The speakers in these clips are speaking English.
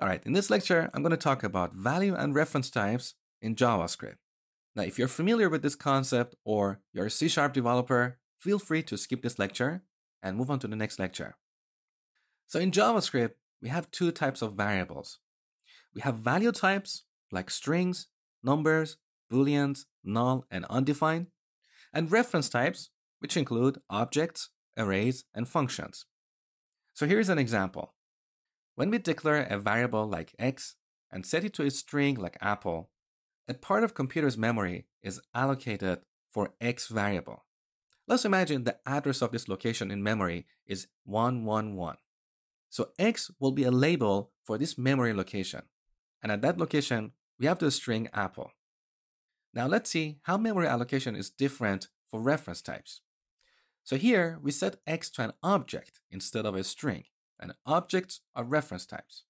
All right, in this lecture, I'm going to talk about value and reference types in JavaScript. Now, if you're familiar with this concept or you're a C-sharp developer, feel free to skip this lecture and move on to the next lecture. So in JavaScript, we have two types of variables. We have value types like strings, numbers, booleans, null, and undefined, and reference types, which include objects, arrays, and functions. So here's an example. When we declare a variable like x and set it to a string like apple, a part of computer's memory is allocated for x variable. Let's imagine the address of this location in memory is 111. So x will be a label for this memory location. And at that location, we have the string apple. Now let's see how memory allocation is different for reference types. So here we set x to an object instead of a string and objects are reference types.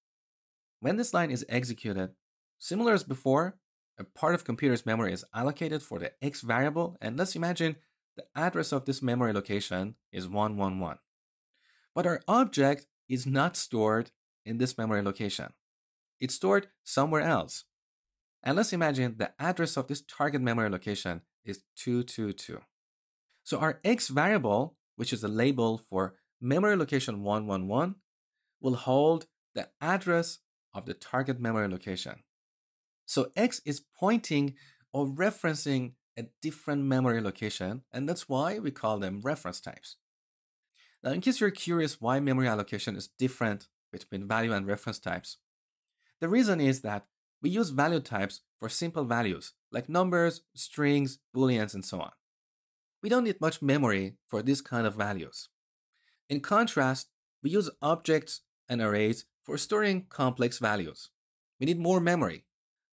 When this line is executed, similar as before, a part of computer's memory is allocated for the x variable, and let's imagine the address of this memory location is 111. But our object is not stored in this memory location. It's stored somewhere else. And let's imagine the address of this target memory location is 222. So our x variable, which is a label for memory location 111 will hold the address of the target memory location. So X is pointing or referencing a different memory location, and that's why we call them reference types. Now, in case you're curious why memory allocation is different between value and reference types, the reason is that we use value types for simple values like numbers, strings, booleans, and so on. We don't need much memory for these kind of values. In contrast, we use objects and arrays for storing complex values. We need more memory.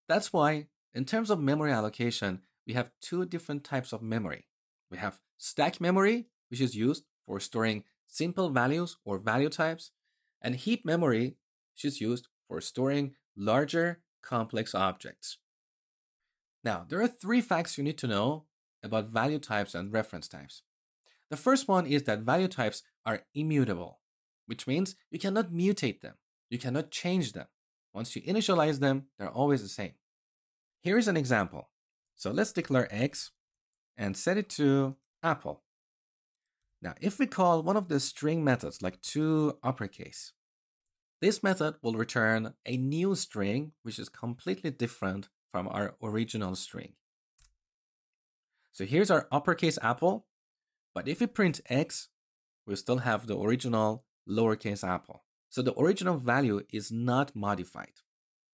That's why, in terms of memory allocation, we have two different types of memory. We have stack memory, which is used for storing simple values or value types, and heap memory, which is used for storing larger, complex objects. Now, there are three facts you need to know about value types and reference types. The first one is that value types are immutable, which means you cannot mutate them. You cannot change them. Once you initialize them, they're always the same. Here is an example. So let's declare x and set it to apple. Now, if we call one of the string methods like to uppercase, this method will return a new string which is completely different from our original string. So here's our uppercase apple but if we print x, we still have the original lowercase apple. So the original value is not modified.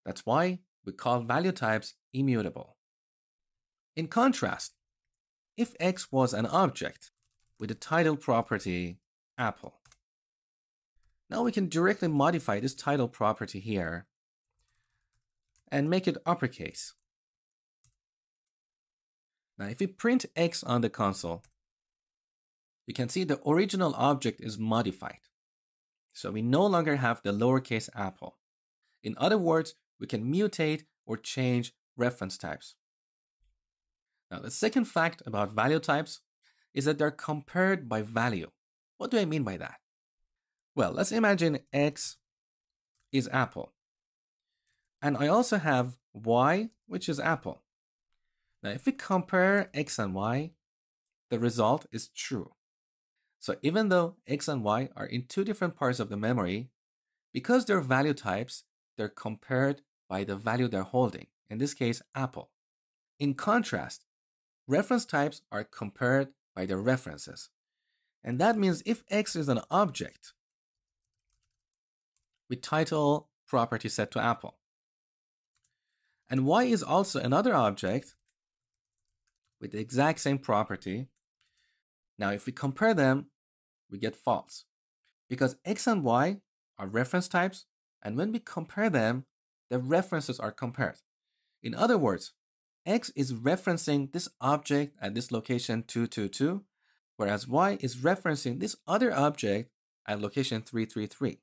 That's why we call value types immutable. In contrast, if x was an object with the title property apple, now we can directly modify this title property here and make it uppercase. Now if we print x on the console, you can see the original object is modified. So we no longer have the lowercase apple. In other words, we can mutate or change reference types. Now, the second fact about value types is that they're compared by value. What do I mean by that? Well, let's imagine x is apple. And I also have y, which is apple. Now, if we compare x and y, the result is true. So even though x and y are in two different parts of the memory, because they're value types, they're compared by the value they're holding, in this case, apple. In contrast, reference types are compared by their references. And that means if x is an object with title property set to apple, and y is also another object with the exact same property, now if we compare them, we get false. Because x and y are reference types, and when we compare them, the references are compared. In other words, x is referencing this object at this location 222, whereas y is referencing this other object at location 333.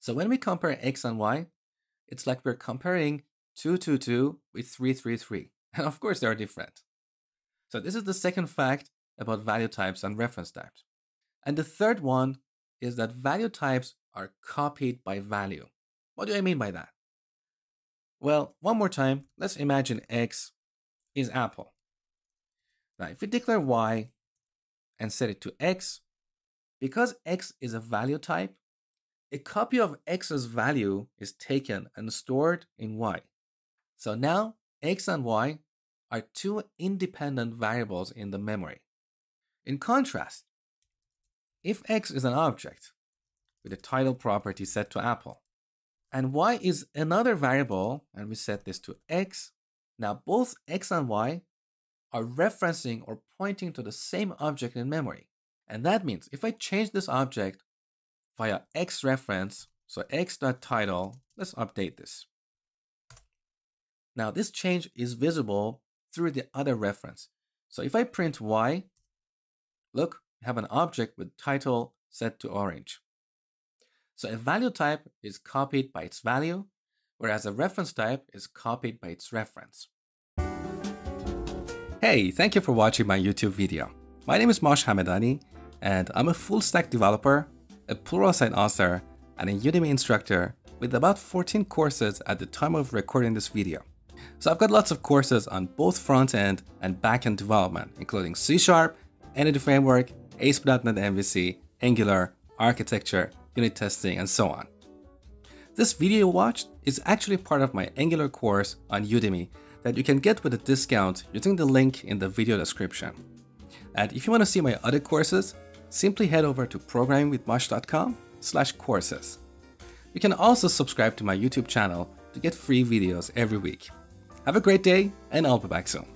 So when we compare x and y, it's like we're comparing 222 with 333. And of course, they are different. So this is the second fact about value types and reference types. And the third one is that value types are copied by value. What do I mean by that? Well, one more time, let's imagine x is apple. Now, if we declare y and set it to x, because x is a value type, a copy of x's value is taken and stored in y. So now x and y are two independent variables in the memory. In contrast, if x is an object with a title property set to apple, and y is another variable, and we set this to x, now both x and y are referencing or pointing to the same object in memory. And that means if I change this object via x reference, so x.title, let's update this. Now this change is visible through the other reference. So if I print y, look, have an object with title set to orange. So a value type is copied by its value, whereas a reference type is copied by its reference. Hey, thank you for watching my YouTube video. My name is Mosh Hamedani, and I'm a full stack developer, a Pluralsight author, and a Udemy instructor with about 14 courses at the time of recording this video. So I've got lots of courses on both front-end and back-end development, including C Sharp, Entity Framework, ASP.NET MVC, Angular, architecture, unit testing, and so on. This video you watched is actually part of my Angular course on Udemy that you can get with a discount using the link in the video description. And if you want to see my other courses, simply head over to programmingwithmosh.com slash courses. You can also subscribe to my YouTube channel to get free videos every week. Have a great day, and I'll be back soon.